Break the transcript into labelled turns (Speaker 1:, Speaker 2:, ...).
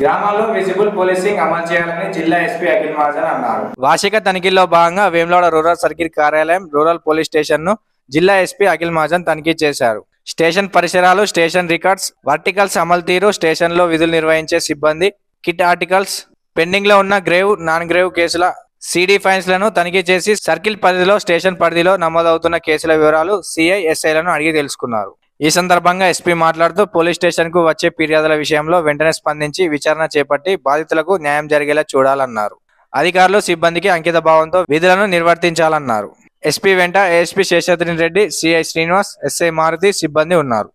Speaker 1: గ్రామాల్లో visible policing అమలు చేయాలని జిల్లా ఎస్పీ అఖిల్ మహాజన్ అన్నారు. వార్షిక తనిఖీల్లో భాగంగా వేములవాడ రూరల్ సర్కిల్ కార్యాలయం రూరల్ పోలీస్ స్టేషన్ను జిల్లా ఎస్పీ అఖిల్ మహాజన్ తనిఖీ చేశారు. స్టేషన్ పరిసరాలు స్టేషన్ రికార్డ్స్ వర్టికల్స్ అమలు తీరు స్టేషన్లో విధులు నిర్వహించే సిబ్బంది కిట్ ఆర్టికల్స్ పెండింగ్లో ఉన్న గ్రేవ్ నాన్ గ్రేవ్ కేసుల సిడి ఫైన్స్లను తనిఖీ చేసి సర్కిల్ పరిధిలో స్టేషన్ పరిధిలో నమోదవుతున్న కేసుల వివరాలు సిఐఎస్ఐలను అడిగి తెలుసుకున్నారు. ఈ సందర్భంగా ఎస్పీ మాట్లాడుతూ పోలీస్ స్టేషన్కు వచ్చే ఫిర్యాదుల విషయంలో వెంటనే స్పందించి విచారణ చేపట్టి బాధితులకు న్యాయం జరిగేలా చూడాలన్నారు. అధికారులు సిబ్బందికి అంకిత భావంతో విధులను నిర్వర్తించాలన్నారు. ఎస్పీ వెంట ASP Seshadri Reddy CI Srinivas SI Maruti సిబ్బంది ఉన్నారు.